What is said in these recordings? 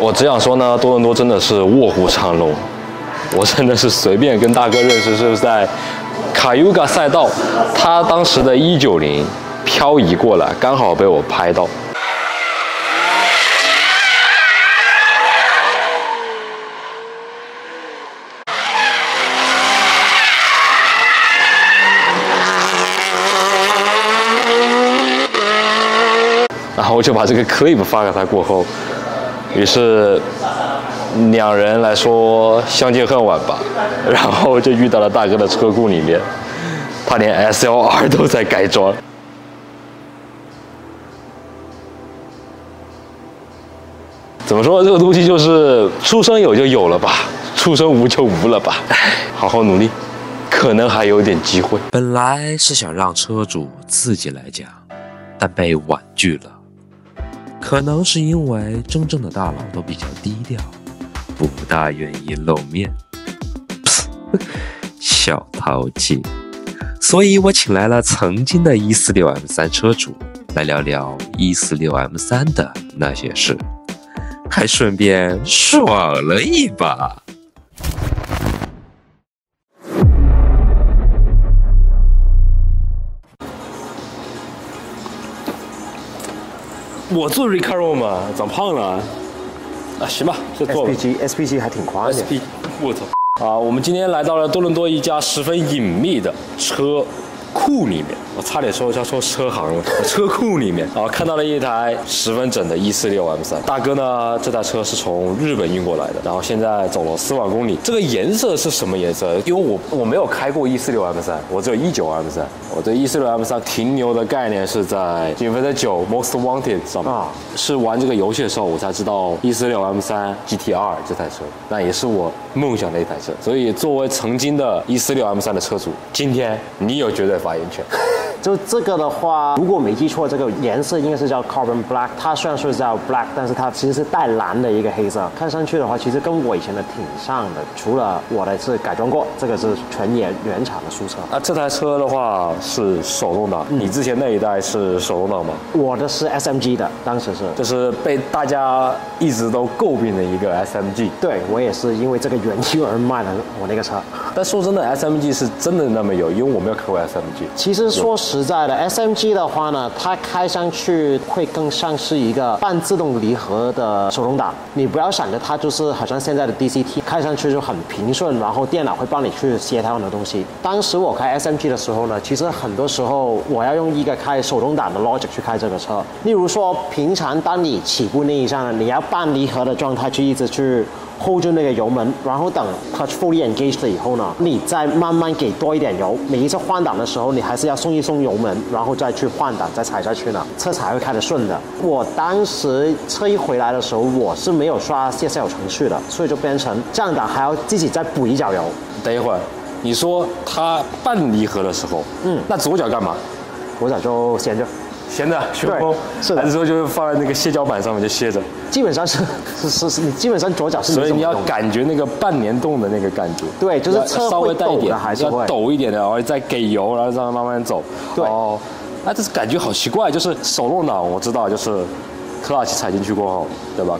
我只想说呢，多伦多真的是卧虎藏龙。我真的是随便跟大哥认识，是在卡尤嘎赛道，他当时的一九零漂移过来，刚好被我拍到。然后我就把这个 clip 发给他过后，于是两人来说相见恨晚吧，然后就遇到了大哥的车库里面，他连 SLR 都在改装。怎么说这个东西就是出生有就有了吧，出生无就无了吧，好好努力，可能还有点机会。本来是想让车主自己来讲，但被婉拒了。可能是因为真正的大佬都比较低调，不大愿意露面，小淘气。所以我请来了曾经的 146M3 车主来聊聊 146M3 的那些事，还顺便爽了一把。我做 Recaro 嘛，长胖了，啊，行吧，就做 SPG SPG 还挺夸的。SP，我操！啊，我们今天来到了多伦多一家十分隐秘的车。库里面，我差点说要说车行了，车库里面啊，看到了一台十分整的146 M3。大哥呢，这台车是从日本运过来的，然后现在走了四万公里。这个颜色是什么颜色？因为我我没有开过146 M3，我只有195 M3。我对146 M3 停留的概念是在《警分的九 Most Wanted》上面，是玩这个游戏的时候我才知道146 M3 GTR 这台车，那也是我梦想的一台车。所以作为曾经的146 M3 的车主，今天你有绝对。发言权，就这个的话，如果没记错，这个颜色应该是叫 Carbon Black。它虽然说是叫 Black，但是它其实是带蓝的一个黑色。看上去的话，其实跟我以前的挺像的，除了我的是改装过，这个是全原原厂的素车。啊，这台车的话是手动挡，你之前那一代是手动挡吗？我的是 SMG 的，当时是，就是被大家一直都诟病的一个 SMG。对我也是因为这个原因而卖了我那个车。但说真的，SMG 是真的那么有？因为我没有开过 SMG。其实说说实在的，SMG 的话呢，它开上去会更像是一个半自动离合的手动挡。你不要想着它就是好像现在的 DCT，开上去就很平顺，然后电脑会帮你去协调很多东西。当时我开 SMG 的时候呢，其实很多时候我要用一个开手动挡的 logic 去开这个车。例如说，平常当你起步那一下呢，你要半离合的状态去一直去。Hold 住那个油门，然后等 touch fully engaged 了以后呢，你再慢慢给多一点油。每一次换挡的时候，你还是要松一松油门，然后再去换挡，再踩下去呢，车才会开得顺的。我当时车一回来的时候，我是没有刷 CSL 程序的，所以就变成降档还要自己再补一脚油。等一会儿，你说它半离合的时候，嗯，那左脚干嘛？左脚就闲着。闲的，悬空，是的，之后就是放在那个歇脚板上面就歇着，基本上是是是是，你基本上左脚是。所以你要感觉那个半联动的那个感觉。对，就是车稍微带一点，还是要抖一点的，然后再给油，然后让它慢慢走。对。哦，那这是感觉好奇怪，就是手动挡我知道，就是 clutch 踩进去过后，对吧？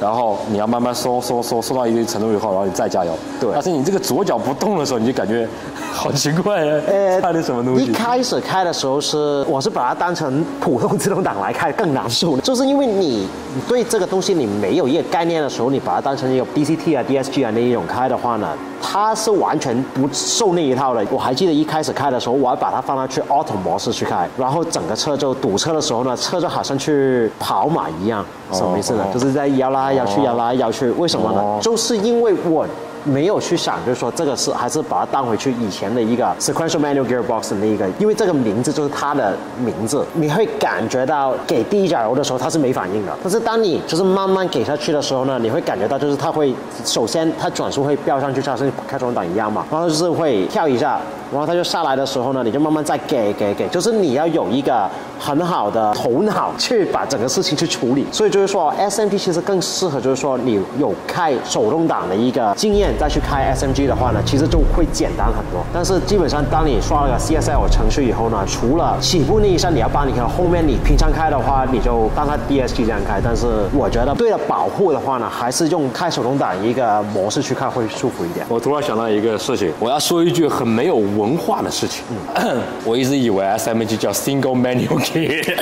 然后你要慢慢收收收收到一定程度以后，然后你再加油。对。但是你这个左脚不动的时候，你就感觉 好奇怪呀。呃，差点什么东西？一开始开的时候是，我是把它当成普通自动挡来开更难受。就是因为你对这个东西你没有一个概念的时候，你把它当成一个 DCT 啊、DSG 啊那一种开的话呢，它是完全不受那一套的。我还记得一开始开的时候，我还把它放到去 Auto 模式去开，然后整个车就堵车的时候呢，车就好像去跑马一样。什么意思呢？就是在摇来摇去，摇来摇去，为什么呢？就是因为我。没有去想，就是说这个是还是把它当回去以前的一个 sequential manual gearbox 的那一个，因为这个名字就是它的名字，你会感觉到给第一脚油的时候它是没反应的，但是当你就是慢慢给下去的时候呢，你会感觉到就是它会首先它转速会飙上去，像是开手动挡一样嘛，然后就是会跳一下，然后它就下来的时候呢，你就慢慢再给给给，就是你要有一个很好的头脑去把整个事情去处理，所以就是说 S M P 其实更适合就是说你有开手动挡的一个经验。再去开 SMG 的话呢，其实就会简单很多。但是基本上，当你刷了个 CSL 程序以后呢，除了起步那一下你要帮你看，后面你平常开的话，你就当它 DSG 这样开。但是我觉得，对了保护的话呢，还是用开手动挡一个模式去开会舒服一点。我突然想到一个事情，我要说一句很没有文化的事情。我一直以为 SMG 叫 Single Manual Gear。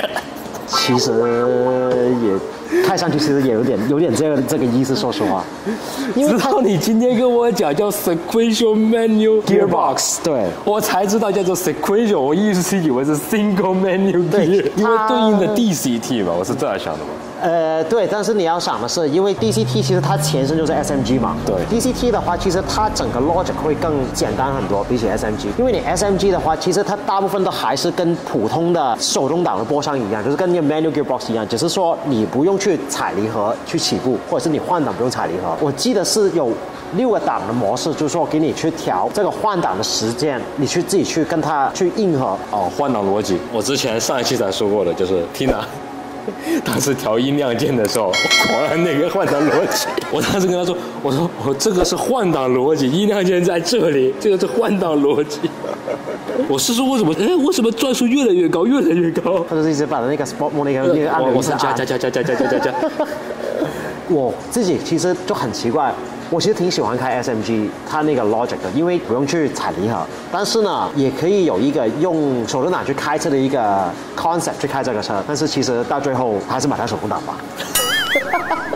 其实也看上去其实也有点有点这个这个意思，说实话。因为直到你今天跟我讲叫 Sequential Manual Gearbox，对，我才知道叫做 Sequential，我一直是以为是 Single Manual Gear，因为对应的 DCT 嘛，我是这样想的嘛。呃，对，但是你要想的是，因为 DCT 其实它前身就是 SMG 嘛。对 DCT 的话，其实它整个 logic 会更简单很多，比起 SMG。因为你 SMG 的话，其实它大部分都还是跟普通的手动挡的波箱一样，就是跟那个 manual gearbox 一样，只是说你不用去踩离合去起步，或者是你换挡不用踩离合。我记得是有。六个档的模式，就是说给你去调这个换挡的时间，你去自己去跟它去硬核。哦，换挡逻辑，我之前上一期才说过的，就是 Tina。当时调音量键的时候，狂按那个换挡逻辑。我当时跟他说：“我说我这个是换挡逻辑，音量键在这里，这个是换挡逻辑。”我是说为什么？哎，为什么转速越来越高，越来越高？他就是一直把那个 sport mode 那个那个按我钮一直按我是加加加加加加加加加。我自己其实就很奇怪，我其实挺喜欢开 SMG 它那个 logic 的，因为不用去踩离合，但是呢，也可以有一个用手动挡去开车的一个 concept 去开这个车，但是其实到最后还是买台手动挡吧。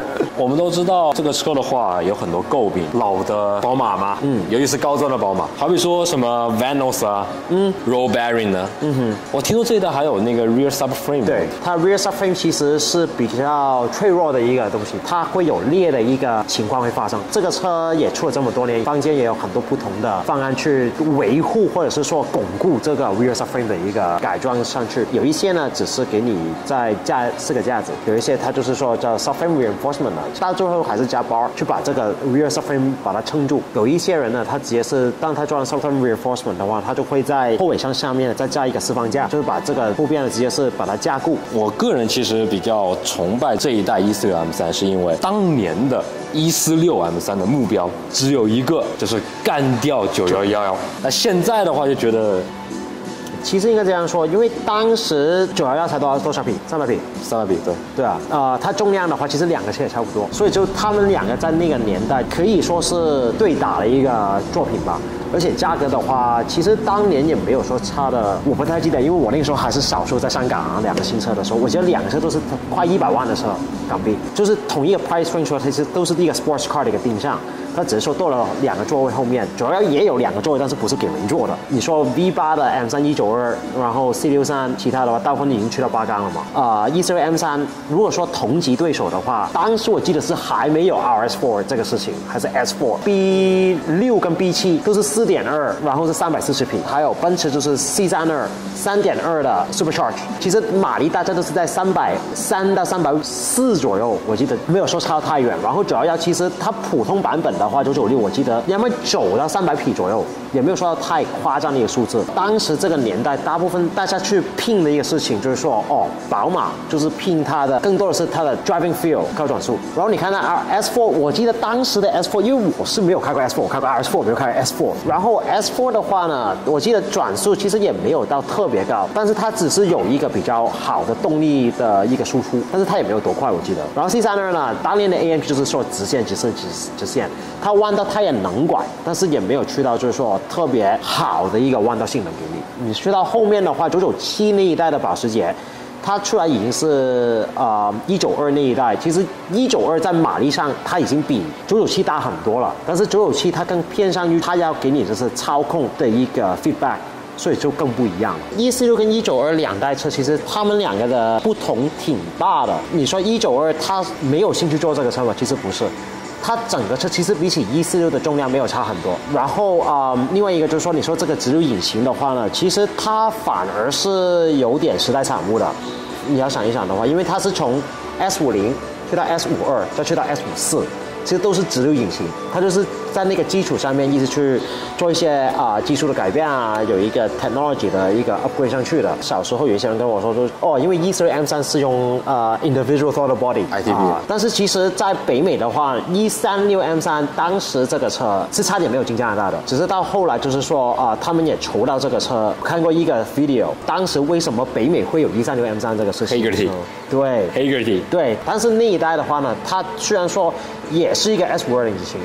我们都知道这个车的话有很多诟病，老的宝马嘛，嗯，尤其是高端的宝马，好比说什么 Vanos 啊，嗯，Roll Bearing 呢，嗯哼，我听说这一代还有那个 Rear Subframe，对，它 rear subframe 其实是比较脆弱的一个东西，它会有裂的一个情况会发生。这个车也出了这么多年，坊间也有很多不同的方案去维护或者是说巩固这个 rear subframe 的一个改装上去。有一些呢，只是给你在加四个架子；有一些它就是说叫 subframe reinforcement 的，到最后还是加包去把这个 rear subframe 把它撑住。有一些人呢，他直接是当他装了 subframe reinforcement 的话，他就会在后尾箱下面再加一个四方架，就是把这个后边的直接是把它加固。我个人其实比较崇拜这一代一四六 M 三，是因为当年的一四六 M 三的目标只有一个，就是干掉九幺幺幺。那现在的话就觉得其实应该这样说，因为当时九幺幺才多少多少匹？三百匹。三百匹对。对啊，呃，它重量的话，其实两个车也差不多，所以就他们两个在那个年代可以说是对打的一个作品吧。而且价格的话，其实当年也没有说差的，我不太记得，因为我那个时候还是少数在香港啊两个新车的时候，我觉得两个车都是快一百万的车港币，就是同一个 price range 说，其实都是一个 sports car 的一个定向。它只是说多了两个座位后面，主要也有两个座位，但是不是给人坐的。你说 V 八的 M 三一九二，然后 C 六三，其他的话大部分已经去到八缸了嘛。啊、呃，一四 M 三，如果说同级对手的话，当时我记得是还没有 RS Four 这个事情，还是 S Four。B 六跟 B 七都是四点二，然后是三百四十匹，还有奔驰就是 C 三二三点二的 Supercharge，其实马力大家都是在三百三到三百四左右，我记得没有说差太远。然后九幺幺其实它普通版本的话九九六，我记得两百九到三百匹左右，也没有说到太夸张的一个数字。当时这个年代，大部分大家去拼的一个事情就是说，哦，宝马就是拼它的，更多的是它的 driving feel 高转速。然后你看那 S Four，我记得当时的 S Four，因为我是没有开过 S Four，我开过 RS Four，没有开过 S Four。然后 S Four 的话呢，我记得转速其实也没有到特别高，但是它只是有一个比较好的动力的一个输出，但是它也没有多快，我记得。然后 C 三二呢，当年的 AMG 就是说直线、直线、直直线，它弯道它也能拐，但是也没有去到就是说特别好的一个弯道性能给你。你去到后面的话，九九七那一代的保时捷。它出来已经是呃一九二那一代，其实一九二在马力上它已经比九九七大很多了，但是九九七它更偏向于它要给你就是操控的一个 feedback。所以就更不一样了。一四六跟一九二两代车，其实它们两个的不同挺大的。你说一九二它没有兴趣做这个车吗？其实不是，它整个车其实比起一四六的重量没有差很多。然后啊、另外一个就是说，你说这个直流引擎的话呢，其实它反而是有点时代产物的。你要想一想的话，因为它是从 S 五零去到 S 五二，再去到 S 五四，其实都是直流引擎，它就是在那个基础上面一直去做一些啊、技术的改变啊，有一个 technology 的一个 upgrade 上去的。小时候有一些人跟我说说，哦，因为 E 3 M 3是用呃 individual throttle body ITB 啊但是其实在北美的话，E 3 6 M 3当时这个车是差点没有进加拿大的，只是到后来就是说啊、他们也筹到这个车，看过一个 video，当时为什么北美会有 E 3 6 M 3这个事情？对。对，但是那一代的话呢，它虽然说也是一个 S 五二零引擎，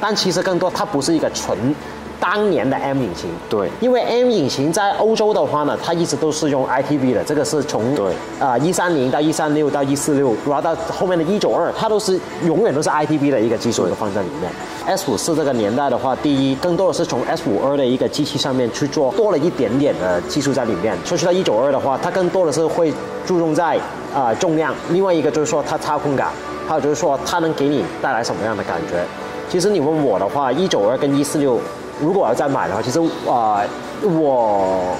但其实更多它不是一个纯当年的 M 引擎。对因为 M 引擎在欧洲的话呢，它一直都是用 ITV 的，这个是从对啊一三零到一三六到一四六，然后到后面的一九二，它都是永远都是 ITV 的一个技术都放在里面。S 五四这个年代的话，第一更多的是从 S 五二的一个机器上面去做多了一点点的技术在里面。说去到一九二的话，它更多的是会注重在啊、重量，另外一个就是说它操控感，还有就是说它能给你带来什么样的感觉。其实你问我的话，一九二跟一四六，如果我要再买的话，其实啊、我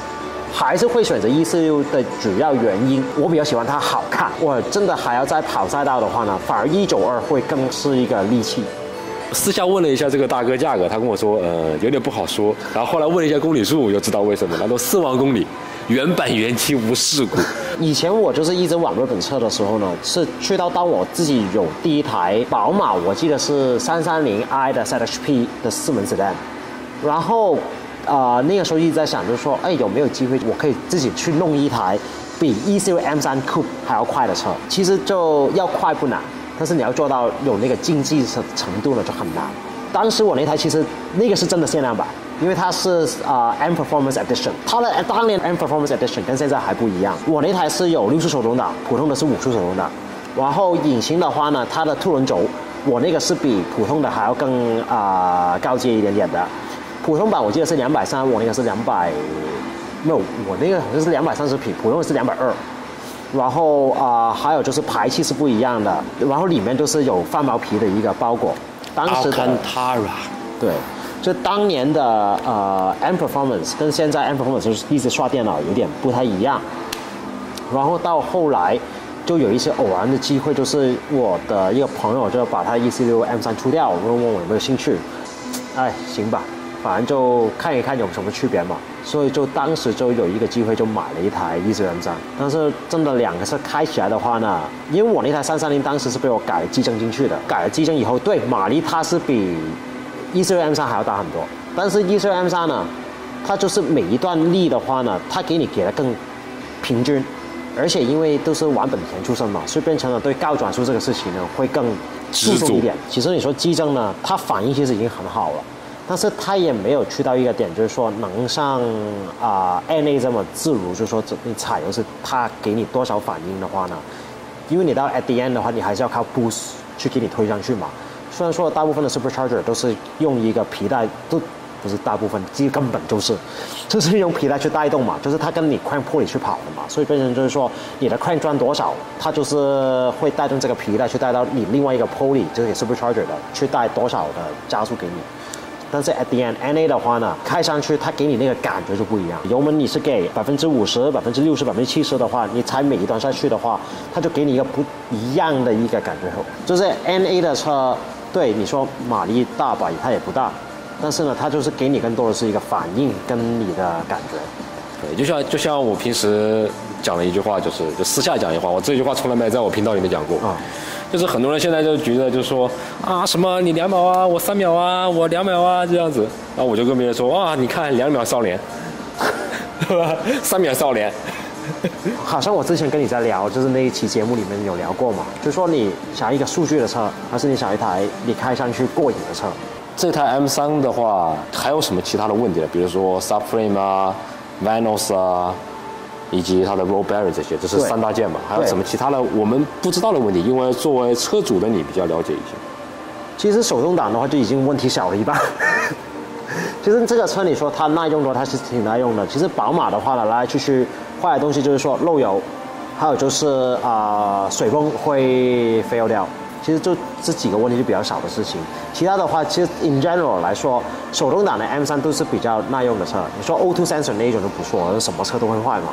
还是会选择一四六的主要原因，我比较喜欢它好看。我真的还要再跑赛道的话呢，反而一九二会更是一个利器。私下问了一下这个大哥价格，他跟我说，呃，有点不好说。然后后来问了一下公里数，我就知道为什么了。他说四万公里，原版原漆无事故。以前我就是一直往日本车的时候呢，是去到当我自己有第一台宝马，我记得是三三零 i 的 ZHP 的四门 sedan，然后呃那个时候一直在想，就是说，哎有没有机会我可以自己去弄一台比 E 6 M 3 Coupe 还要快的车？其实就要快不难，但是你要做到有那个竞技程程度呢就很难。当时我那台其实那个是真的限量版，因为它是啊、M Performance Edition，它的当年 M Performance Edition 跟现在还不一样。我那台是有六速手动挡，普通的是五速手动挡。然后引擎的话呢，它的凸轮轴，我那个是比普通的还要更啊、高阶一点点的。普通版我记得是两百三，我那个是两百，没有，我那个好像是两百三十匹，普通的是两百二。然后啊、还有就是排气是不一样的，然后里面就是有翻毛皮的一个包裹。当时的 Alcantara，对，就当年的呃 M Performance 跟现在 M Performance 就是一直刷电脑有点不太一样。然后到后来就有一些偶然的机会，就是我的一个朋友就把他 EC6 M3 出掉，问问我有没有兴趣。哎，行吧，反正就看一看有什么区别嘛。所以就当时就有一个机会，就买了一台 E 4 6 M 3但是真的两个车开起来的话呢，因为我那台三三零当时是被我改了机增进去的，改了机增以后，对马力它是比 E 4 6 M 3还要大很多。但是 E 4 6 M 3呢，它就是每一段力的话呢，它给你给的更平均，而且因为都是玩本田出身嘛，所以变成了对高转速这个事情呢会更注重一点。其实你说激增呢，它反应其实已经很好了，但是它也没有去到一个点，就是说能像啊、NA 这么自如，就是说这你踩油是它给你多少反应的话呢，因为你到 at the end 的话，你还是要靠 boost 去给你推上去嘛。虽然说大部分的 supercharger 都是用一个皮带，都不是大部分，其实根本就是，就是用皮带去带动嘛，就是它跟你 crank pulley 去跑的嘛，所以变成就是说你的 crank 转多少，它就是会带动这个皮带去带到你另外一个 pulley，就是给 supercharger 的，去带多少的加速给你。但是 at the end NA 的话呢，开上去它给你那个感觉就不一样。油门你是给百分之五十、百分之六十、百分之七十的话，你踩每一段下去的话，它就给你一个不一样的一个感觉。就是 NA 的车，对你说马力大吧，它也不大，但是呢，它就是给你更多的是一个反应跟你的感觉。对，就像就像我平时讲了一句话，就是就私下讲一句话，我这句话从来没在我频道里面讲过。啊就是很多人现在就觉得就是说啊什么你两秒啊，我三秒啊，我两秒啊这样子，然后我就跟别人说啊，你看两秒少年，对吧？三秒少年，好像我之前跟你在聊，就是那一期节目里面有聊过嘛，就说你想要一个数据的车，还是你想一台你开上去过瘾的车？这台 M 3的话，还有什么其他的问题呢？比如说 subframe 啊、vanos 啊，以及它的 roll barrier 这些，这是三大件嘛？还有什么其他的我们不知道的问题？因为作为车主的你比较了解一些。其实手动挡的话就已经问题小了一半。其实这个车你说它耐用的话，它是挺耐用的。其实宝马的话呢，来来去去坏的东西就是说漏油，还有就是啊、水泵会 fail 掉。其实就这几个问题就比较少的事情。其他的话，其实 in general 来说，手动挡的 M 3都是比较耐用的车。你说 O2 sensor 那一种就不错，什么车都会坏嘛。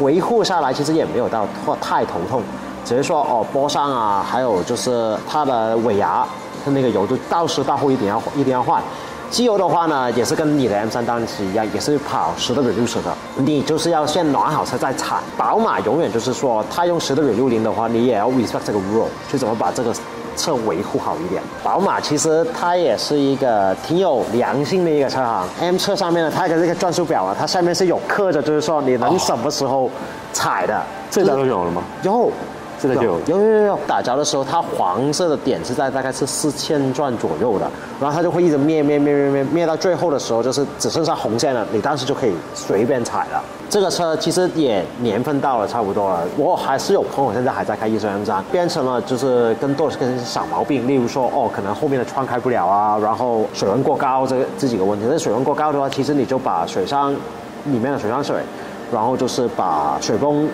维护下来其实也没有到太太头痛，只是说哦波上啊，还有就是它的尾牙它那个油就到时到后一定要一定要换。机油的话呢，也是跟你的 M3 当时一样，也是跑十的 r e d u c e 的，你就是要先暖好车再踩。宝马永远就是说，它用十的 r e d u c e 的话，你也要 respect 这个 rule，去怎么把这个车维护好一点。宝马其实它也是一个挺有良心的一个车行，M 车上面呢，它的这个转速表啊，它下面是有刻着，就是说你能什么时候踩的，这个都有了吗？有。这个就有有有有打着的时候，它黄色的点是在大概是四千转左右的，然后它就会一直灭灭灭灭灭灭到最后的时候，就是只剩下红线了，你当时就可以随便踩了。这个车其实也年份到了差不多了，我还是有朋友现在还在开一三 M 三，变成了就是跟多是跟小毛病，例如说哦，可能后面的窗开不了啊，然后水温过高这个这几个问题。那水温过高的话，其实你就把水箱里面的水箱水，然后就是把水泵。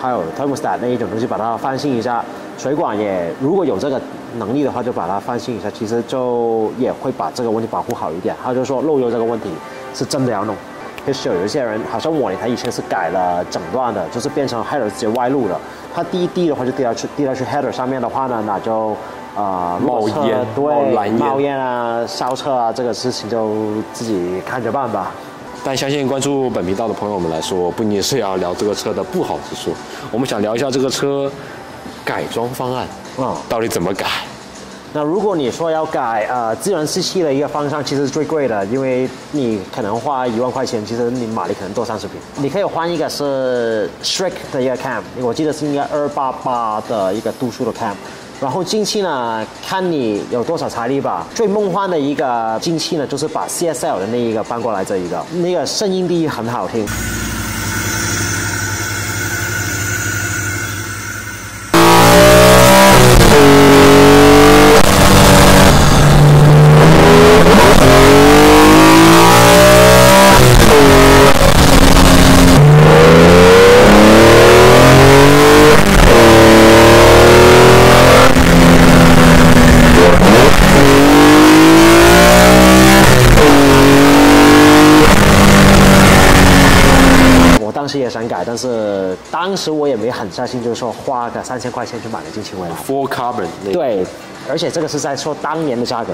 还有 thermostat 那一种东西，把它翻新一下，水管也如果有这个能力的话，就把它翻新一下，其实就也会把这个问题保护好一点。还有就是说漏油这个问题，是真的要弄。就是有一些人，好像我他以前是改了整段的，就是变成 header 直接外露了。它滴一滴的话就滴下去，滴下去 header 上面的话呢，那就啊冒烟，对，冒烟啊，烧车啊，这个事情就自己看着办吧。但相信关注本频道的朋友们来说，不仅是要聊这个车的不好之处，我们想聊一下这个车改装方案啊，到底怎么改？那如果你说要改呃自然吸气的一个方向，其实是最贵的，因为你可能花一万块钱，其实你马力可能多三十匹。你可以换一个是 Shrek 的一个 cam，我记得是应该二八八的一个度数的 cam。然后进气呢，看你有多少财力吧。最梦幻的一个进气呢，就是把 CSL 的那一个搬过来这一个，那个声音第一很好听。想改，但是当时我也没狠下心，就是说花个三千块钱去买了进气回来。Full carbon。对，而且这个是在说当年的价格，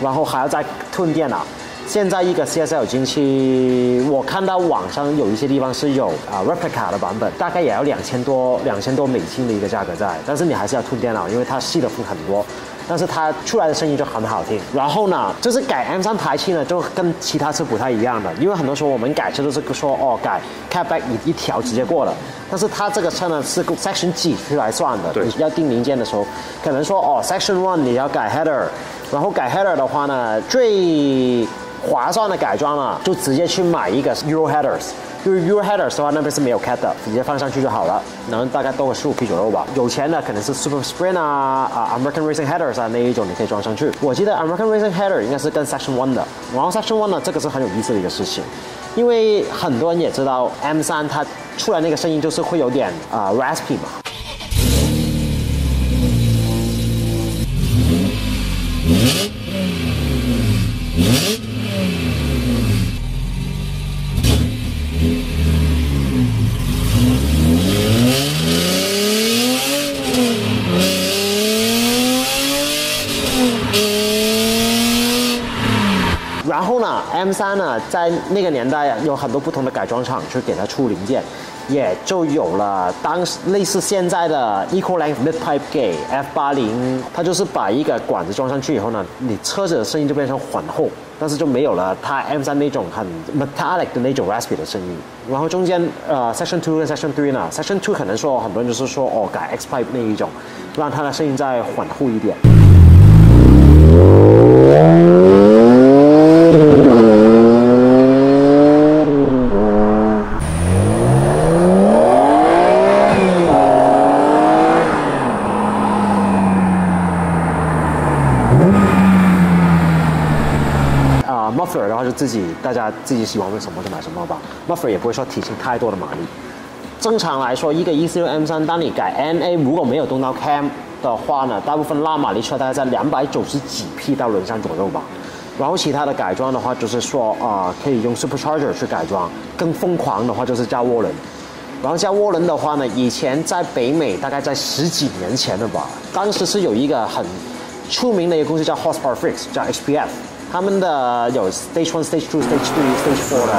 然后还要再吞电脑。现在一个 CSL 进气，我看到网上有一些地方是有啊 replica 的版本，大概也要两千多两千多美金的一个价格在，但是你还是要吞电脑，因为它细的分很多。但是它出来的声音就很好听。然后呢，就是改 M3 排气呢，就跟其他车不太一样的，因为很多时候我们改车都是说哦改 catback 一一条直接过了，但是它这个车呢是 section 几去来算的。对。要定零件的时候，可能说哦 section one 你要改 header，然后改 header 的话呢，最划算的改装了，就直接去买一个 Euro headers。就 your headers 的话，那边是没有 cat 的，直接放上去就好了，然后大概多个十五 P 左右吧。有钱的可能是 Super Sprint 啊啊 American Racing headers 啊那一种，你可以装上去。我记得 American Racing header 应该是跟 Section One 的，然后 Section One 呢，这个是很有意思的一个事情，因为很多人也知道 M 三它出来那个声音就是会有点啊 raspy 嘛。M3 呢，在那个年代啊，有很多不同的改装厂去给它出零件，也就有了当时类似现在的 Equal Length Mid Pipe Gate F80，它就是把一个管子装上去以后呢，你车子的声音就变成缓厚，但是就没有了它 M3 那种很 metallic 的那种 raspy 的声音。然后中间呃 Section Two 跟 Section Three 呢，Section Two 可能说很多人就是说哦改 X Pipe 那一种，让它的声音再缓厚一点。然后就自己大家自己喜欢买什么就买什么吧。Muffler 也不会说提升太多的马力。正常来说，一个 E36 M3，当你改 NA 如果没有动到 Cam 的话呢，大部分拉马力出来大概在两百九十几匹到轮上左右吧。然后其他的改装的话，就是说啊，可以用 Supercharger 去改装。更疯狂的话就是加涡轮。然后加涡轮的话呢，以前在北美大概在十几年前了吧，当时是有一个很。出名的一个公司叫 Horsepower Freaks，叫 HPF，他们的有 Stage One、Stage Two、Stage Three、Stage four 的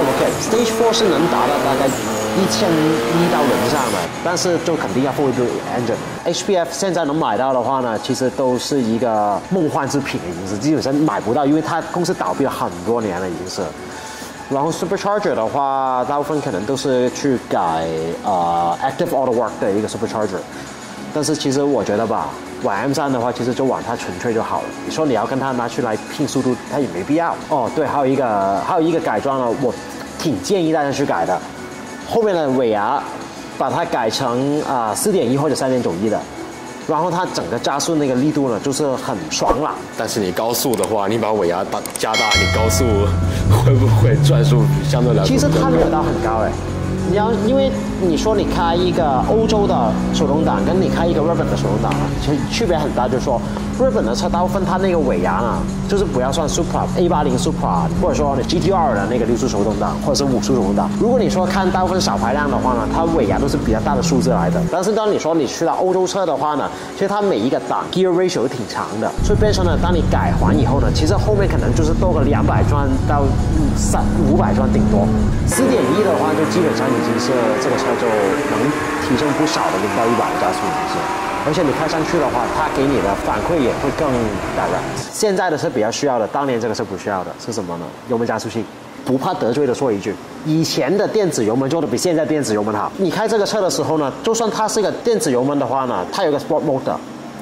，OK，。Stage Four 是能达到大概一千一到轮上的，但是就肯定要 full engine。HPF 现在能买到的话呢，其实都是一个梦幻之品，已经是基本上买不到，因为它公司倒闭了很多年了，已经是。然后 supercharger 的话，大部分可能都是去改呃 active auto work 的一个 supercharger。但是其实我觉得吧，玩 M 三的话，其实就玩它纯粹就好了。你说你要跟它拿去来拼速度，它也没必要。哦，对，还有一个还有一个改装呢，我挺建议大家去改的。后面的尾牙把它改成啊四点一或者三点九一的。然后它整个加速那个力度呢，就是很爽朗。但是你高速的话，你把尾牙大加大，你高速会不会转速相对来说？其实它没有到很高哎。你要因为你说你开一个欧洲的手动挡，跟你开一个日本的手动挡啊，其实区别很大。就是说，日本的车大部分它那个尾牙啊，就是不要算 Supra A 八零 Supra，或者说你 GT R 的那个六速手动挡，或者是五速手动挡。如果你说看大部分小排量的话呢，它尾牙都是比较大的数字来的。但是当你说你去到欧洲车的话呢，其实它每一个档 gear ratio 挺长的，所以变成了，当你改环以后呢，其实后面可能就是多个两百转到三五百转顶多。四点一的话，就基本上。已经是这个那就能提升不少的零到一百的加速极限，而且你开上去的话，它给你的反馈也会更自然。现在的车比较需要的，当年这个是不需要的，是什么呢？油门加速器。不怕得罪的说一句，以前的电子油门做的比现在电子油门好。你开这个车的时候呢，就算它是一个电子油门的话呢，它有个 Sport Mode，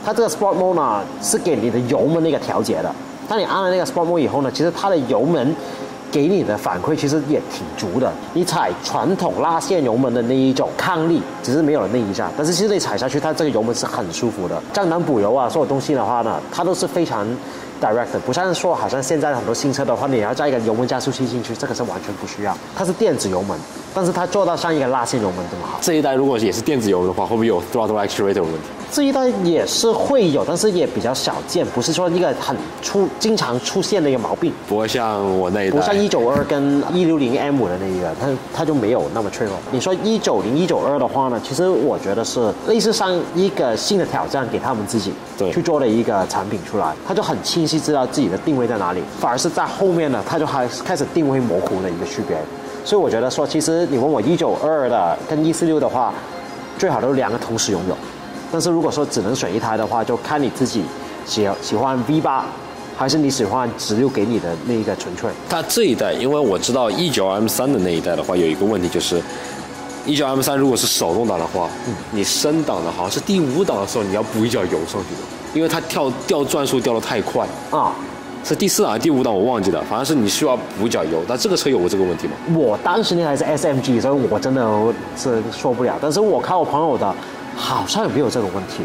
它这个 Sport Mode 呢是给你的油门那个调节的。当你按了那个 Sport Mode 以后呢，其实它的油门。给你的反馈其实也挺足的，你踩传统拉线油门的那一种抗力，只是没有了那一下，但是其实你踩下去，它这个油门是很舒服的。降档补油啊，所有东西的话呢，它都是非常 direct，不像说好像现在很多新车的话，你要加一个油门加速器进去，这个是完全不需要，它是电子油门，但是它做到像一个拉线油门这么好。这一代如果也是电子油的话，会不会有 throttle actuator 问题？这一代也是会有，但是也比较少见，不是说一个很出经常出现的一个毛病。不会像我那一代，不像一九二跟一六零 M 的那一个，它它就没有那么脆弱。你说一九零一九二的话呢，其实我觉得是类似上一个新的挑战给他们自己对去做的一个产品出来，他就很清晰知道自己的定位在哪里，反而是在后面呢，他就还开始定位模糊的一个区别。所以我觉得说，其实你问我一九二的跟一四六的话，最好都两个同时拥有。但是如果说只能选一台的话，就看你自己喜喜欢 V 八，还是你喜欢直六给你的那一个纯粹。它这一代，因为我知道一九 M 三的那一代的话，有一个问题就是，一九 M 三如果是手动挡的话，你升档的好像是第五档的时候你要补一脚油上去的，因为它跳掉转速掉的太快啊。是第四档还是第五档我忘记了，反正是你需要补一脚油。那这个车有过这个问题吗？我当时那台是 SMG，所以我真的是受不了。但是我看我朋友的。好像也没有这个问题，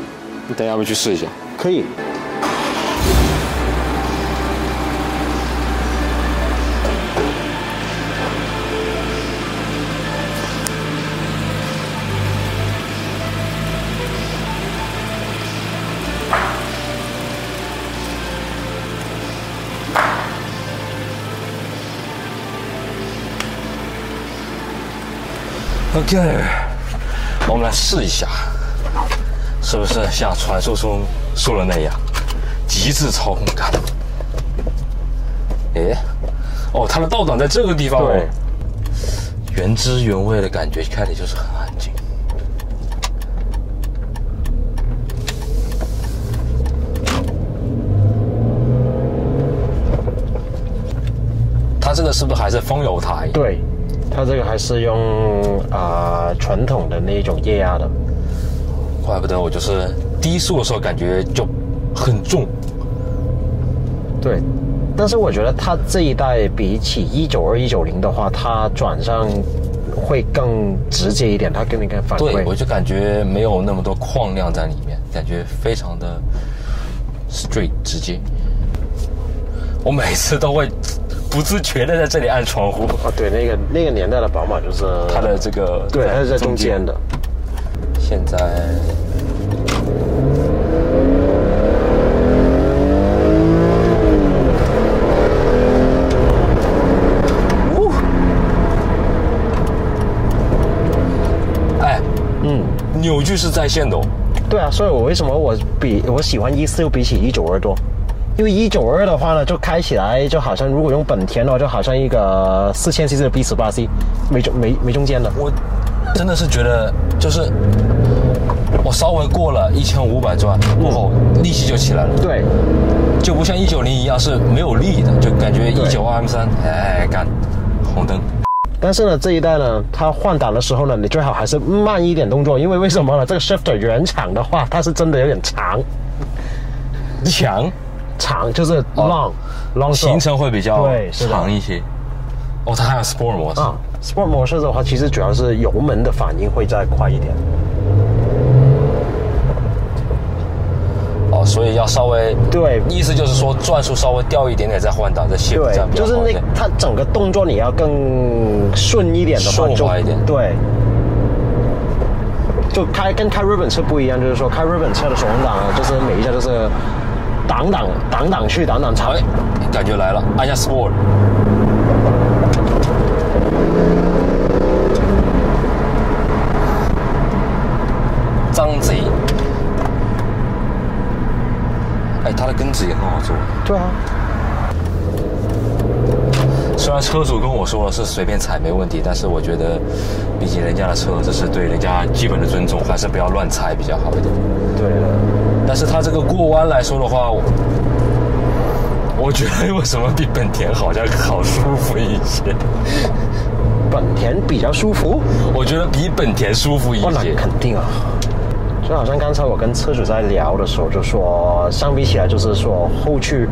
你等下我们去试一下。可以。OK，我们来试一下。是不是像传说中说的那样，极致操控感？哎，哦，它的倒档在这个地方哦，原汁原味的感觉，看起就是很安静。它这个是不是还是风油台？对，它这个还是用啊传统的那一种液压的。怪不得我就是低速的时候感觉就很重，对，但是我觉得它这一代比起一九二一九零的话，它转向会更直接一点，它给你个反馈。对，我就感觉没有那么多矿量在里面，感觉非常的 straight 直接。我每次都会不自觉的在这里按窗户。啊，对，那个那个年代的宝马就是它的这个，对，它是在中间的。现在，扭矩是在线的哦，对啊，所以我为什么我比我喜欢一四六比起一九二多？因为一九二的话呢，就开起来就好像如果用本田的话，就好像一个四千 cc 的 B 十八 C，没中没没中间的。我真的是觉得，就是我稍微过了一千五百转过后，力气就起来了，对，就不像一九零一样是没有力的，就感觉一九二 M 三，哎，干红灯。但是呢，这一代呢，它换挡的时候呢，你最好还是慢一点动作，因为为什么呢？这个 shifter 原厂的话，它是真的有点长，强，长就是 long、long 行程会比较对长一些。哦，它还有 Sport 模式，啊，sport 模式的话，其实主要是油门的反应会再快一点。所以要稍微对意思就是说转速稍微掉一点点再换挡再切，这对就是那。它整个动作你要更顺一点的话，就顺滑一点对。就开跟开日本车不一样，就是说开日本车的手动挡啊，就是每一下都是挡挡挡挡去挡挡长哎，感觉来了，按下 Sport，张贼。哎，它的根子也很好做。对啊，虽然车主跟我说了是随便踩没问题，但是我觉得，毕竟人家的车，这是对人家基本的尊重，还是不要乱踩比较好一点。对了，但是它这个过弯来说的话，我我觉得为什么比本田好像好舒服一些？本田比较舒服，我觉得比本田舒服一些，那些。肯定啊。就好像刚才我跟车主在聊的时候，就说相比起来，就是说后驱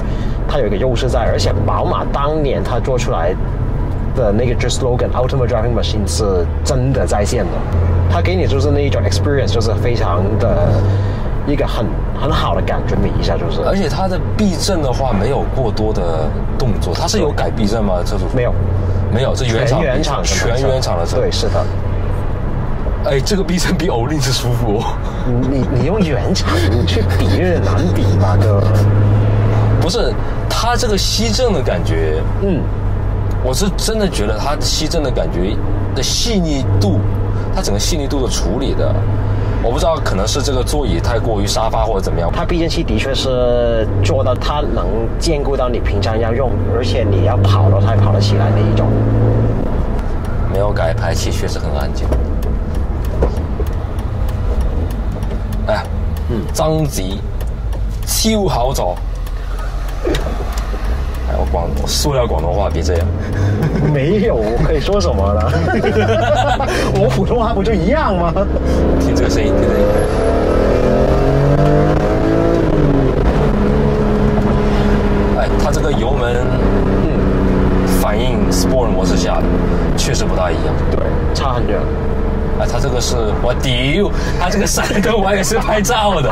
它有一个优势在，而且宝马当年它做出来的那个 just slogan Ultimate Driving Machine 是真的在线的，它给你就是那一种 experience，就是非常的一个很很好的感觉，你一下就是而且它的避震的话没有过多的动作，它是有改避震吗？车主没有没有，是原厂原厂的全原厂的车。对，，是的。哎，这个避震比欧力士舒服哦。你你用原厂去比有点难比吧，哥。不是，它这个吸震的感觉，嗯，我是真的觉得它吸震的感觉的细腻度，它整个细腻度的处理的，我不知道可能是这个座椅太过于沙发或者怎么样。它避震器的确是做到它能兼顾到你平常要用，而且你要跑都才跑得起来的一种。没有改排气，确实很安静。哎，嗯，张吉，超好做。哎，我广我塑料广东话别这样。没有，我可以说什么了？我普通话不就一样吗？听这个声音，听这个声音。哎，它这个油门，嗯，反应 Sport 模式下，确实不大一样。对，差很远。哎，它这个是我丢，它这个山灯我也是拍照的，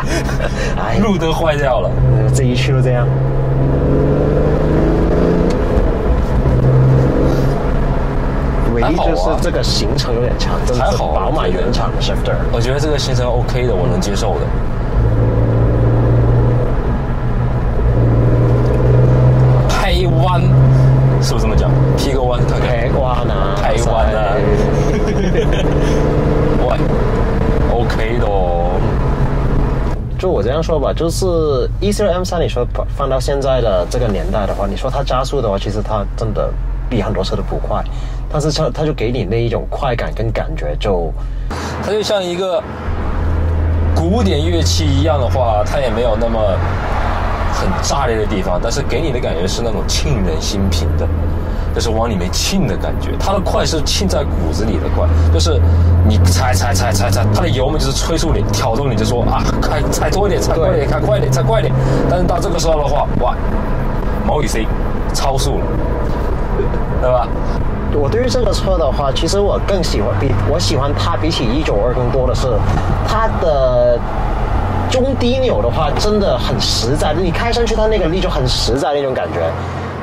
哎路灯坏掉了。呃这一去都这样。唯一就是这个行程有点长，真的是还好啊宝马原厂的 shifter。我觉得这个行程 OK 的，我能接受的。拍弯是不是这么讲？劈个弯看看。台湾啊，台湾啊喂，OK 的哦。就我这样说吧，就是 E C M 三，你说放到现在的这个年代的话，你说它加速的话，其实它真的比很多车都不快，但是它它就给你那一种快感跟感觉就，它就像一个古典乐器一样的话，它也没有那么很炸裂的地方，但是给你的感觉是那种沁人心脾的，就是往里面沁的感觉。它的快是沁在骨子里的快，就是你踩踩踩踩踩，它的油门就是催促你、挑动你，就说啊，开踩多一点，踩快一点，开快一点，踩快一点。但是到这个时候的话，哇，毛雨 C 超速了，对吧？我对于这个车的话，其实我更喜欢比我喜欢它比起一九二更多的是它的中低扭的话，真的很实在，你开上去它那个力就很实在那种感觉。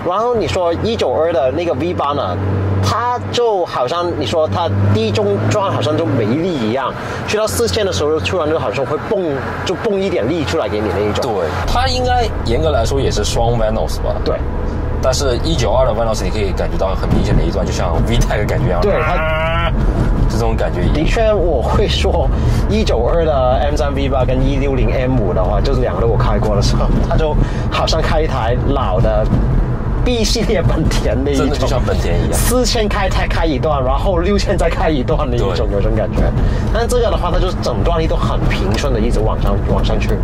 然后你说一九二的那个 V 八呢，它就好像你说它低中转好像就没力一样，去到四线的时候，突然就好像会蹦就蹦一点力出来给你那一种。对，它应该严格来说也是双 Vanos 吧？对但是，一九二的 Vanos 你可以感觉到很明显的一段，就像 V 带的感觉一样，对它这种感觉一样。的确，我会说，一九二的 M 三 V 八跟一六零 M 五的话，就是两个都我开过的时候，它就好像开一台老的 B 系列本田的一种，真的就像本田一样四千开才开一段，然后六千再开一段的一种，对有种感觉。但是这个的话，它就是整段力都很平顺的一直往上往上去。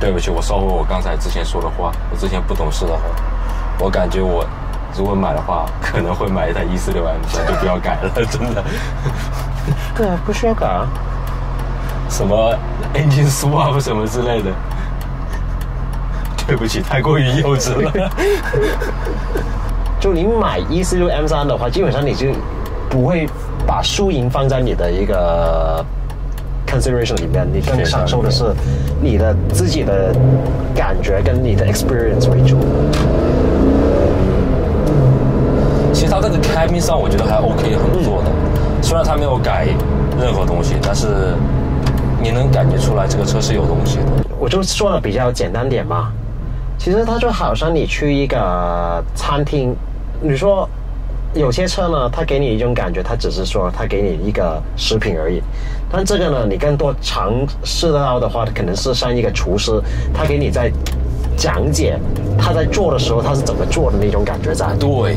对不起，我收回我刚才之前说的话，我之前不懂事的话，我感觉我如果买的话，可能会买一台一四六 M 三，就不要改了，真的。对啊，不需要改啊。什么 engine swap 什么之类的。对不起，太过于幼稚了。就你买一四六 M 三的话，基本上你就不会把输赢放在你的一个 consideration 里面，你更享受的是你的自己的感觉跟你的 experience 为主。其实它这个 cabin 上我觉得还 OK，很不错的。虽然它没有改任何东西，但是你能感觉出来这个车是有东西的。我就说的比较简单点嘛，其实它就好像你去一个餐厅，你说有些车呢，它给你一种感觉，它只是说它给你一个食品而已。但这个呢，你更多尝试到的话，可能是像一个厨师，他给你在讲解他在做的时候他是怎么做的那种感觉在。对，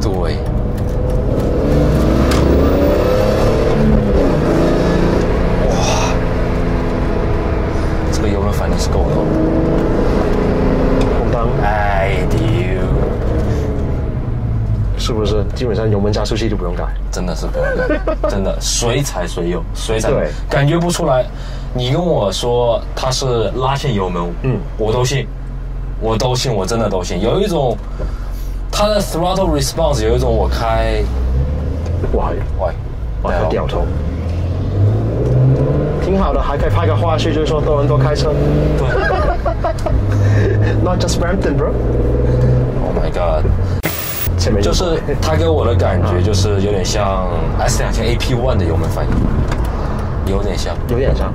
对。哇，这个油门反应是够的哦。红灯哎丢，是不是基本上油门加速器就不用改？真的是不用改，真的随踩随有，随踩对感觉不出来。你跟我说它是拉线油门，嗯我都信，我都信，我真的都信。有一种它的 throttle response 有一种我开，哇，喂，我要掉头。挺好的，还可以拍个花絮，就是说多伦多开车对，not just Brampton bro。，Oh my god。就是他给我的感觉就是有点像 S 两千 AP One 的油门反应，有点像。有点像。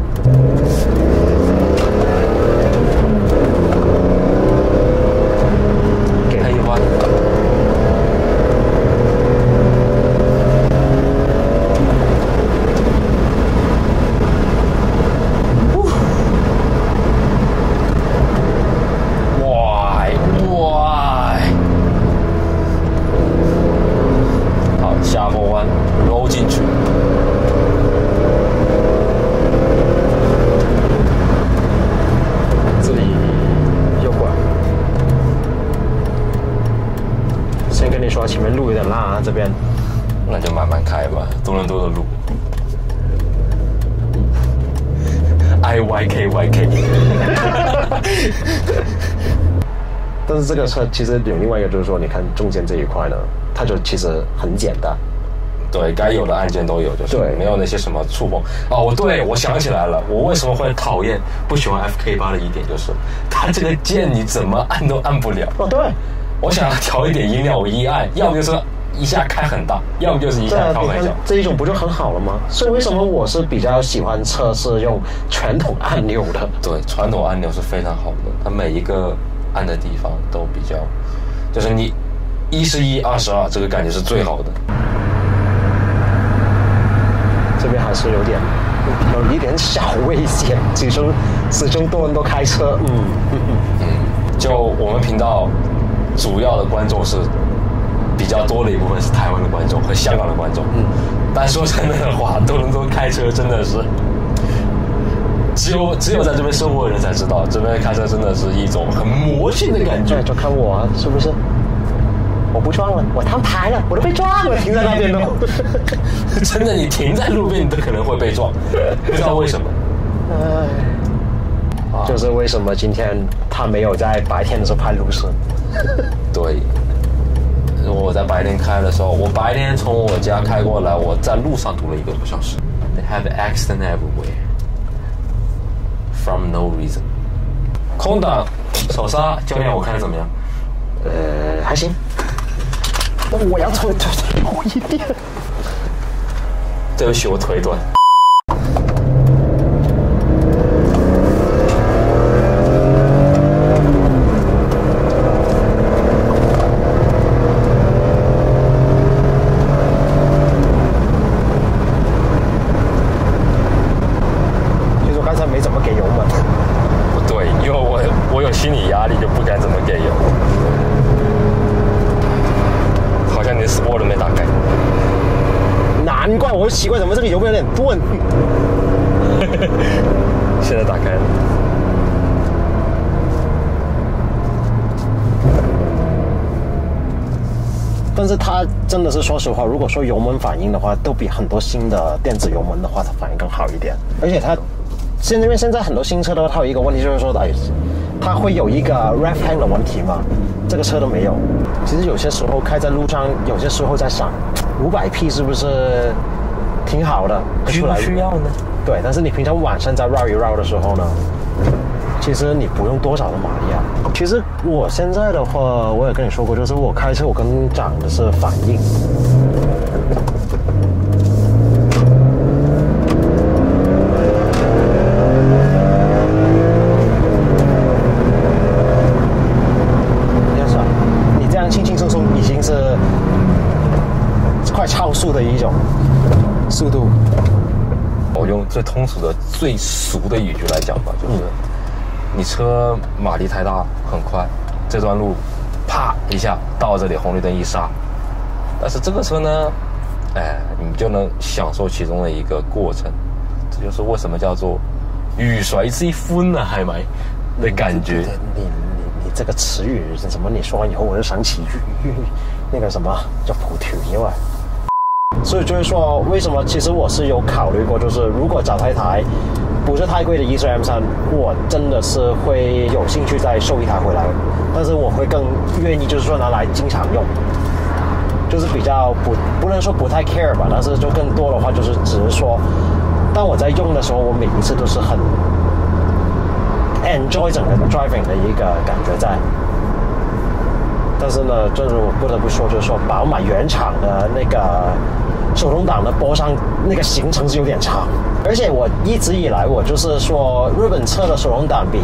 这个车其实有另外一个，就是说，你看中间这一块呢，它就其实很简单。对该有的按键都有，就是对没有那些什么触碰。哦，对，我想起来了，我为什么会讨厌不喜欢 F K 八的一点就是，它这个键你怎么按都按不了。哦，对，我想要调一点音量，我一按，要么就是一下开很大，要么就是一下调很小。这一种不就很好了吗？所以为什么我是比较喜欢测试用传统按钮的？对，传统按钮是非常好的，它每一个按的地方都比较，就是你一是一，二是二，这个感觉是最好的。这边还是有点有一点小危险，始终始终多人都开车，嗯嗯嗯，就我们频道主要的观众是比较多的一部分是台湾的观众和香港的观众。嗯，但说真的话，多伦多开车真的是，只有只有在这边生活的人才知道，这边开车真的是一种很魔性的感觉，。就看我啊，是不是？我不撞了，我摊牌了，我都被撞了，停在那边都。真的，你停在路边，你都可能会被撞，不知道为什么。唉，就是为什么今天他没有在白天的时候拍路试？对，我在白天开的时候，我白天从我家开过来，我在路上堵了一个多小时。They have accident everywhere from no reason。空档手刹，教练我看的怎么样？呃，还行。我要推推推后一点。对不起，我腿短。就不该这么给油。好像连 Sport 都没打开。难怪我奇怪，怎么这个油门有点钝。现在打开了。但是它真的是说实话，如果说油门反应的话，都比很多新的电子油门的话，它反应更好一点。而且它现因为现在很多新车的话，它有一个问题就是说，哎，它会有一个 rev hang 的问题嘛，这个车都没有。其实有些时候开在路上，有些时候在想，五百匹是不是挺好的？需不需要呢？对，但是你平常晚上在绕一绕的时候呢，其实你不用多少的马力啊。其实我现在的话，我也跟你说过，就是我开车我更讲的是反应。你看是吧？你这样轻轻松松已经是快超速的一种速度。我用最通俗的、最俗的语句来讲吧，就是你车马力太大，很快，这段路啪一下到这里，红绿灯一刹，但是这个车呢，哎，你就能享受其中的一个过程，这就是为什么叫做雨水之欢呢，係咪？的感觉。你你你这个词语怎么？你说完以后，我就想起粤粤那个什么叫莆田，因为。所以就是说，为什么？其实我是有考虑过，就是如果找一台不是太贵的 E 3 M 三，我真的是会有兴趣再收一台回来。但是我会更愿意，就是说拿来经常用，就是比较不不能说不太 care 吧，但是就更多的话就是只是说，当我在用的时候，我每一次都是很 enjoy 整个 driving 的一个感觉在。但是呢，正如我不得不说，就是说宝马原厂的那个手动挡的波上那个行程是有点长，而且我一直以来我就是说日本车的手动挡比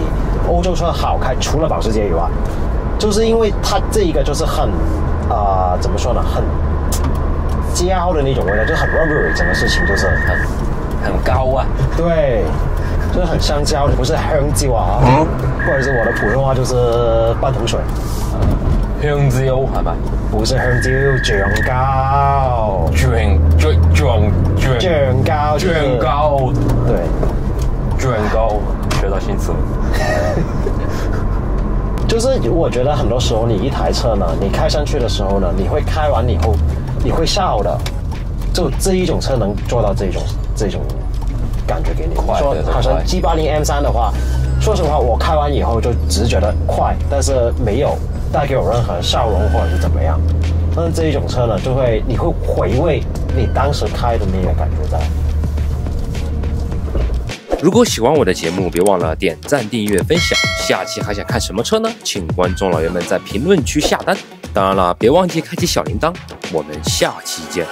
欧洲车好开，除了保时捷以外，就是因为它这一个就是很啊、呃怎么说呢，很骄的那种味道，就很 rubbery，整个事情就是很很高啊，对，就是很香蕉，不是香蕉啊，或者是我的普通话就是半桶水。香蕉係咪？不是香蕉，橡膠，橡橡橡橡橡膠就是橡膠对，橡膠，學到新詞。就是我觉得很多时候你一台车呢，你开上去的时候呢，你会开完以后，你会笑的。就这一种车能做到这种这种感觉给你。快说好像 G 八零 M 三的话，说实话，我开完以后就只是觉得快，但是没有带给我任何笑容或者是怎么样。但是这一种车呢，就会你会回味你当时开的那个感觉在。如果喜欢我的节目，别忘了点赞、订阅、分享。下期还想看什么车呢？请观众老爷们在评论区下单。当然了，别忘记开启小铃铛。我们下期见。